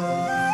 Música